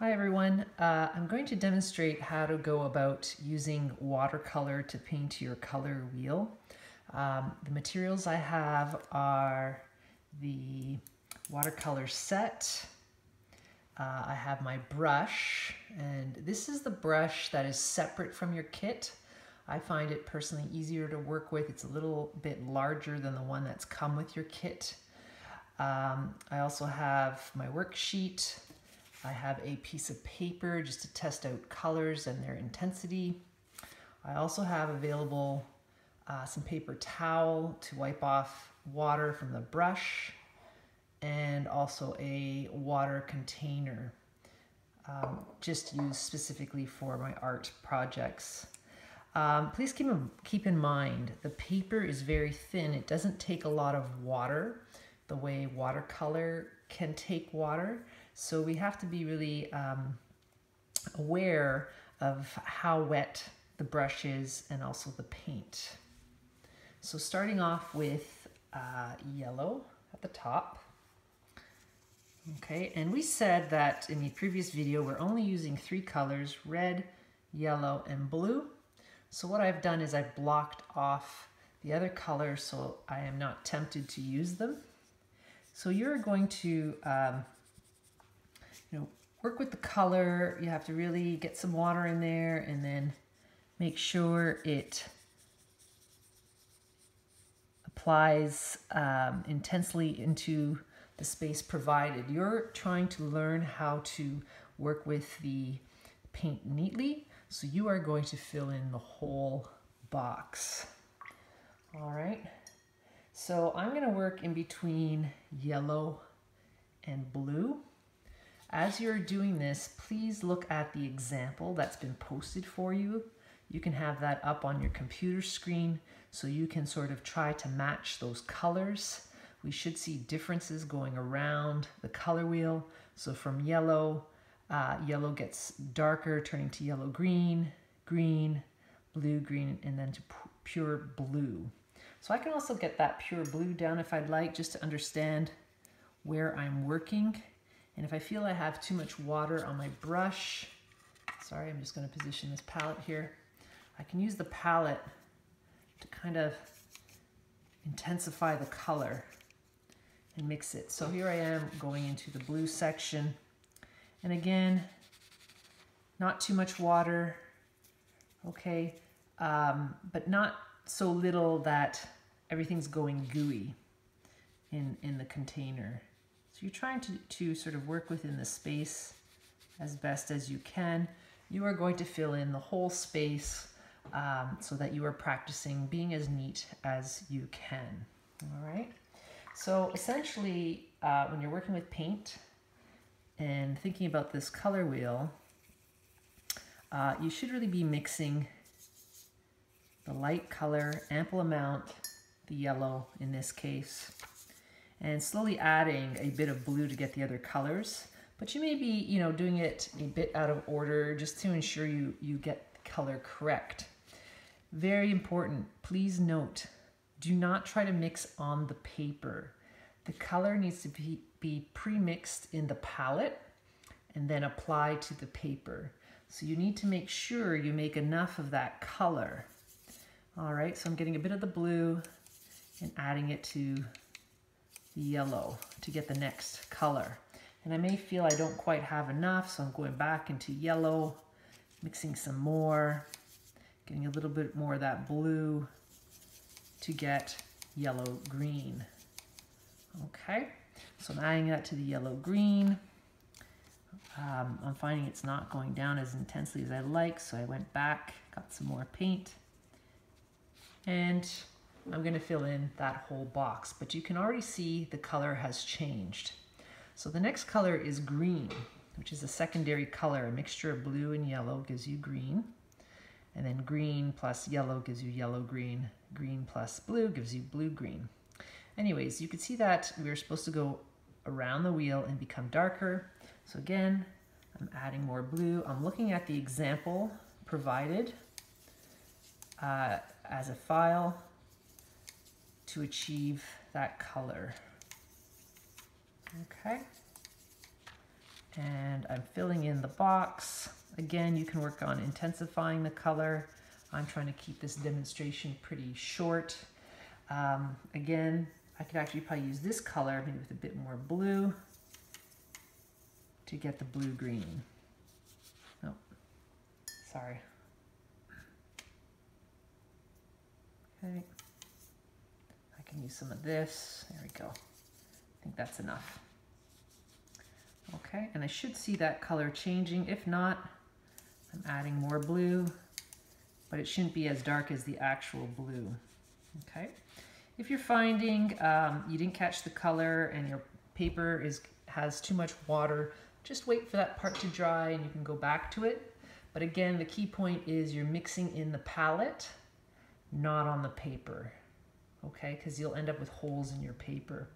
Hi everyone, uh, I'm going to demonstrate how to go about using watercolor to paint your color wheel. Um, the materials I have are the watercolor set, uh, I have my brush, and this is the brush that is separate from your kit. I find it personally easier to work with. It's a little bit larger than the one that's come with your kit. Um, I also have my worksheet, I have a piece of paper just to test out colors and their intensity. I also have available uh, some paper towel to wipe off water from the brush and also a water container um, just used specifically for my art projects. Um, please keep, keep in mind the paper is very thin. It doesn't take a lot of water the way watercolor can take water. So we have to be really um, aware of how wet the brush is and also the paint. So starting off with uh, yellow at the top. Okay, and we said that in the previous video, we're only using three colors, red, yellow, and blue. So what I've done is I've blocked off the other colors so I am not tempted to use them. So you're going to um, you know, work with the color. You have to really get some water in there and then make sure it applies um, intensely into the space provided. You're trying to learn how to work with the paint neatly, so you are going to fill in the whole box. All right, so I'm gonna work in between yellow and blue. As you're doing this, please look at the example that's been posted for you. You can have that up on your computer screen so you can sort of try to match those colors. We should see differences going around the color wheel. So from yellow, uh, yellow gets darker, turning to yellow green, green, blue green, and then to pure blue. So I can also get that pure blue down if I'd like, just to understand where I'm working. And if I feel I have too much water on my brush, sorry, I'm just gonna position this palette here. I can use the palette to kind of intensify the color and mix it. So here I am going into the blue section. And again, not too much water, okay, um, but not so little that everything's going gooey in, in the container. So you're trying to, to sort of work within the space as best as you can. You are going to fill in the whole space um, so that you are practicing being as neat as you can. All right. So essentially, uh, when you're working with paint and thinking about this color wheel, uh, you should really be mixing the light color, ample amount, the yellow in this case, and slowly adding a bit of blue to get the other colors. But you may be, you know, doing it a bit out of order just to ensure you, you get color correct. Very important, please note, do not try to mix on the paper. The color needs to be, be pre-mixed in the palette and then applied to the paper. So you need to make sure you make enough of that color. All right, so I'm getting a bit of the blue and adding it to yellow to get the next color. And I may feel I don't quite have enough, so I'm going back into yellow, mixing some more, getting a little bit more of that blue to get yellow green. Okay, so I'm adding that to the yellow green. Um, I'm finding it's not going down as intensely as I like, so I went back, got some more paint, and I'm going to fill in that whole box, but you can already see the color has changed. So the next color is green, which is a secondary color. A mixture of blue and yellow gives you green. And then green plus yellow gives you yellow green. Green plus blue gives you blue green. Anyways, you can see that we're supposed to go around the wheel and become darker. So again, I'm adding more blue. I'm looking at the example provided uh, as a file to achieve that color. Okay. And I'm filling in the box. Again, you can work on intensifying the color. I'm trying to keep this demonstration pretty short. Um, again, I could actually probably use this color, maybe with a bit more blue to get the blue-green. Oh, sorry. Okay. Use some of this. There we go. I think that's enough. Okay, and I should see that color changing. If not, I'm adding more blue, but it shouldn't be as dark as the actual blue. Okay, if you're finding um, you didn't catch the color and your paper is has too much water, just wait for that part to dry and you can go back to it. But again, the key point is you're mixing in the palette, not on the paper, okay? Because you'll end up with holes in your paper.